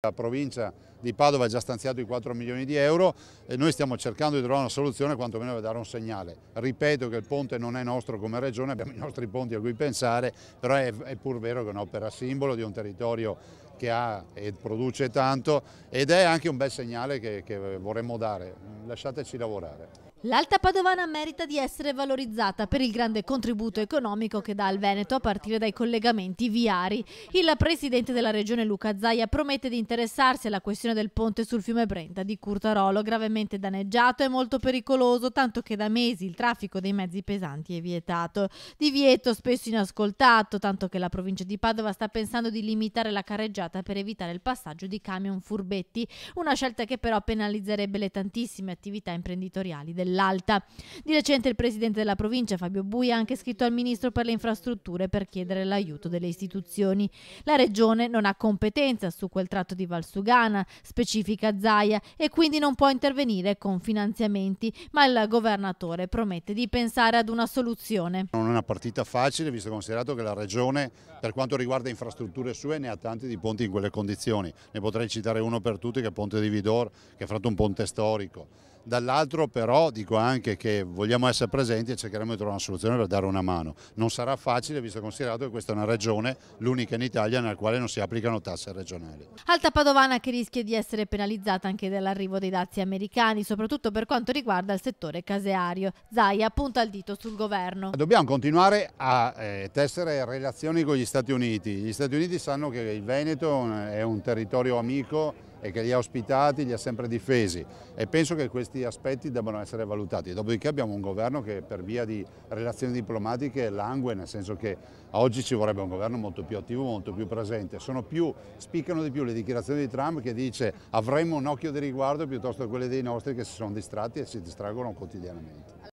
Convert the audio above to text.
La provincia di Padova ha già stanziato i 4 milioni di euro e noi stiamo cercando di trovare una soluzione quantomeno per dare un segnale. Ripeto che il ponte non è nostro come regione, abbiamo i nostri ponti a cui pensare, però è, pur vero che è un'opera simbolo di un territorio che ha e produce tanto ed è anche un bel segnale che, che vorremmo dare. Lasciateci lavorare. L'Alta Padovana merita di essere valorizzata per il grande contributo economico che dà al Veneto a partire dai collegamenti viari. Il presidente della regione Luca Zaia promette di interessarsi alla questione del ponte sul fiume Brenta di Curtarolo, gravemente danneggiato e molto pericoloso, tanto che da mesi il traffico dei mezzi pesanti è vietato. Divieto spesso inascoltato, tanto che la provincia di Padova sta pensando di limitare la carreggiata per evitare il passaggio di camion furbetti, una scelta che però penalizzerebbe le tantissime attività imprenditoriali del dell'Alta. Di recente il presidente della provincia Fabio Bui ha anche scritto al ministro per le infrastrutture per chiedere l'aiuto delle istituzioni. La regione non ha competenza su quel tratto di Valsugana, specifica Zaia, e quindi non può intervenire con finanziamenti, ma il governatore promette di pensare ad una soluzione. Non è una partita facile visto considerato che la regione per quanto riguarda infrastrutture sue ne ha tanti di ponti in quelle condizioni. Ne potrei citare uno per tutti che è Ponte di Vidor, che è fatto un ponte storico. Dall'altro però dico anche che vogliamo essere presenti e cercheremo di trovare una soluzione per dare una mano. Non sarà facile visto considerato che questa è una regione, l'unica in Italia, nella quale non si applicano tasse regionali. Alta Padovana che rischia di essere penalizzata anche dall'arrivo dei dazi americani, soprattutto per quanto riguarda il settore caseario. Zaia punta il dito sul governo. Dobbiamo continuare a eh, tessere relazioni con gli Stati Uniti. Gli Stati Uniti sanno che il Veneto è un territorio amico e che li ha ospitati, li ha sempre difesi e penso che questi aspetti debbano essere valutati. Dopodiché abbiamo un governo che per via di relazioni diplomatiche langue, nel senso che oggi ci vorrebbe un governo molto più attivo, molto più presente. Più, spiccano di più le dichiarazioni di Trump che dice avremmo un occhio di riguardo piuttosto che quelle dei nostri che si sono distratti e si distraggono quotidianamente.